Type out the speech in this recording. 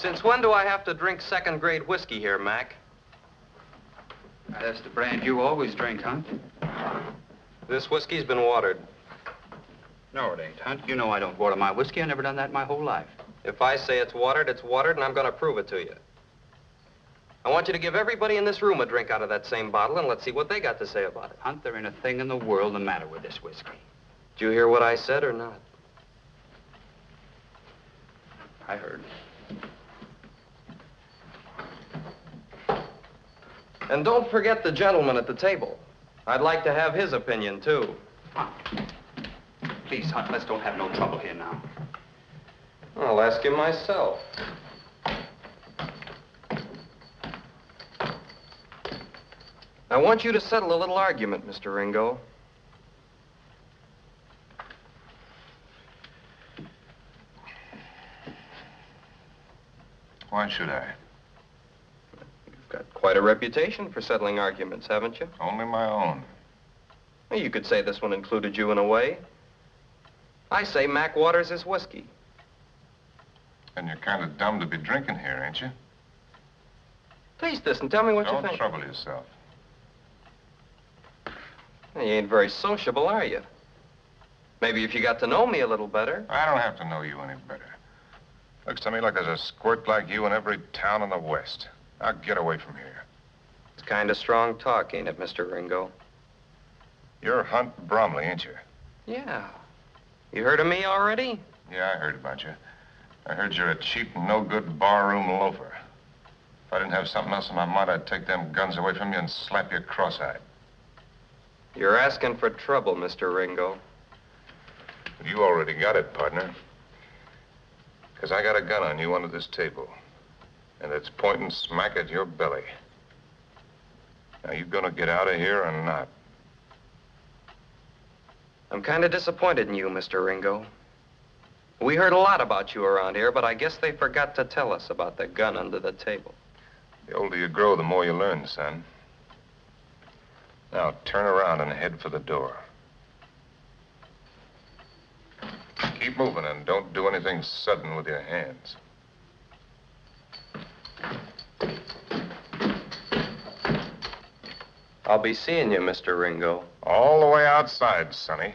Since when do I have to drink second-grade whiskey here, Mac? That's the brand you always drink, Hunt. This whiskey's been watered. No, it ain't, Hunt. You know I don't water my whiskey. I've never done that my whole life. If I say it's watered, it's watered, and I'm going to prove it to you. I want you to give everybody in this room a drink out of that same bottle, and let's see what they got to say about it. Hunt, there ain't a thing in the world the matter with this whiskey. Did you hear what I said or not? I heard. And don't forget the gentleman at the table. I'd like to have his opinion, too. Hunt. Please, Hunt, let's don't have no trouble here now. I'll ask him myself. I want you to settle a little argument, Mr. Ringo. Why should I? You've got quite a reputation for settling arguments, haven't you? Only my own. Well, you could say this one included you in a way. I say Mac Waters is whiskey. And you're kind of dumb to be drinking here, ain't you? Please listen, tell me what Don't you think. trouble yourself. You ain't very sociable, are you? Maybe if you got to know me a little better. I don't have to know you any better. Looks to me like there's a squirt like you in every town in the West. Now get away from here. It's kind of strong talk, ain't it, Mr. Ringo? You're Hunt Bromley, ain't you? Yeah. You heard of me already? Yeah, I heard about you. I heard you're a cheap, no-good barroom loafer. If I didn't have something else in my mind, I'd take them guns away from you and slap you cross-eyed. You're asking for trouble, Mr. Ringo. But you already got it, partner. Because I got a gun on you under this table. And it's pointing smack at your belly. Now, you gonna get out of here or not? I'm kind of disappointed in you, Mr. Ringo. We heard a lot about you around here, but I guess they forgot to tell us about the gun under the table. The older you grow, the more you learn, son. Now, turn around and head for the door. Keep moving and don't do anything sudden with your hands. I'll be seeing you, Mr. Ringo. All the way outside, Sonny.